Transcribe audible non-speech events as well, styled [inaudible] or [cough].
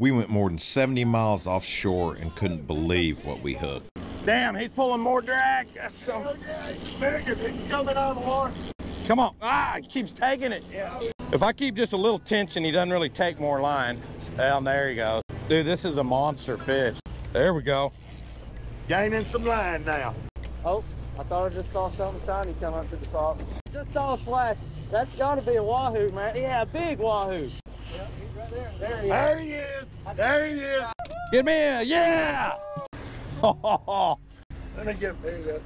We went more than 70 miles offshore and couldn't believe what we hooked. Damn, he's pulling more drag. That's so big. He's coming out of the water. Come on. Ah, he keeps taking it. Yeah. If I keep just a little tension, he doesn't really take more line. Down there he goes. Dude, this is a monster fish. There we go. Gaining some line now. Oh, I thought I just saw something shiny come up to the top. Just saw a flash. That's gotta be a wahoo, man. Yeah, a big wahoo. Yep, he's right there. There he is. There he is. There he is. Get me. Yeah. [laughs] Let me get there you go.